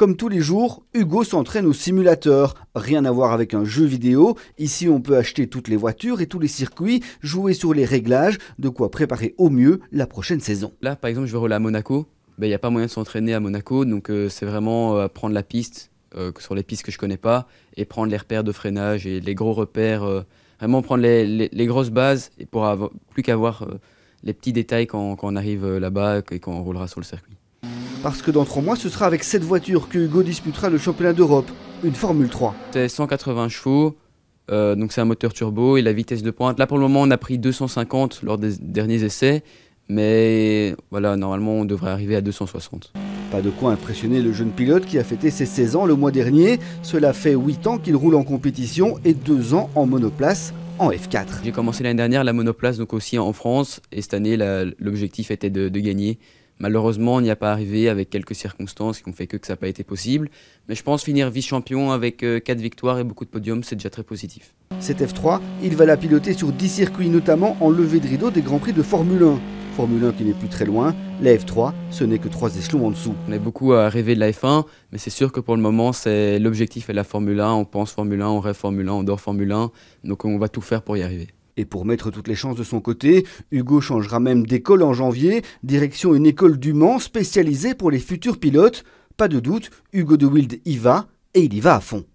Comme tous les jours, Hugo s'entraîne au simulateur. Rien à voir avec un jeu vidéo. Ici, on peut acheter toutes les voitures et tous les circuits, jouer sur les réglages, de quoi préparer au mieux la prochaine saison. Là, par exemple, je vais rouler à Monaco. Ben, il n'y a pas moyen de s'entraîner à Monaco, donc euh, c'est vraiment euh, prendre la piste euh, sur les pistes que je connais pas et prendre les repères de freinage et les gros repères. vraiment prendre les, grosses bases et pour avoir, plus qu'avoir les petits détails quand, quand on arrive là-bas et quand on roulera sur le circuit. Parce que dans trois mois, ce sera avec cette voiture que Hugo disputera le championnat d'Europe, une Formule 3. C'est 180 chevaux, euh, donc c'est un moteur turbo et la vitesse de pointe. Là pour le moment, on a pris 250 lors des derniers essais, mais voilà, normalement on devrait arriver à 260. Pas de quoi impressionner le jeune pilote qui a fêté ses 16 ans le mois dernier. Cela fait 8 ans qu'il roule en compétition et 2 ans en monoplace en F4. J'ai commencé l'année dernière la monoplace donc aussi en France et cette année l'objectif était de gagner. Malheureusement, on n'y a pas arrivé avec quelques circonstances qui ont fait que, ça n'a pas été possible. Mais je pense finir vice-champion avec 4 euh, victoires et beaucoup de podiums, c'est déjà très positif. Cette F3, il va la piloter sur 10 circuits, notamment en levée de rideau des Grands Prix de Formule 1. Formule 1 qui n'est plus très loin, la F3, ce n'est que 3 échelons en dessous. On est beaucoup à rêver de la F1, mais c'est sûr que pour le moment, c'est l'objectif est la Formule 1. On pense Formule 1, on rêve Formule 1, on dort Formule 1. Donc on va tout faire pour y arriver. Et pour mettre toutes les chances de son côté, Hugo changera même d'école en janvier, direction une école du Mans spécialisée pour les futurs pilotes. Pas de doute, Hugo de Wild y va, et il y va à fond.